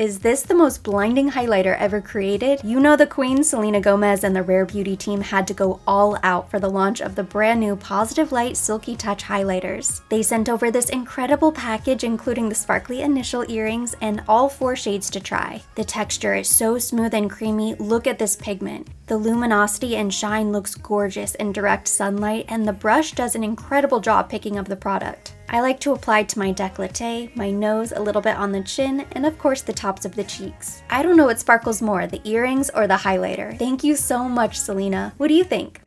Is this the most blinding highlighter ever created? You know the queen, Selena Gomez and the Rare Beauty team had to go all out for the launch of the brand new Positive Light Silky Touch highlighters. They sent over this incredible package including the sparkly initial earrings and all four shades to try. The texture is so smooth and creamy, look at this pigment. The luminosity and shine looks gorgeous in direct sunlight and the brush does an incredible job picking up the product. I like to apply to my décolleté, my nose, a little bit on the chin, and of course the tops of the cheeks. I don't know what sparkles more, the earrings or the highlighter. Thank you so much, Selena. What do you think?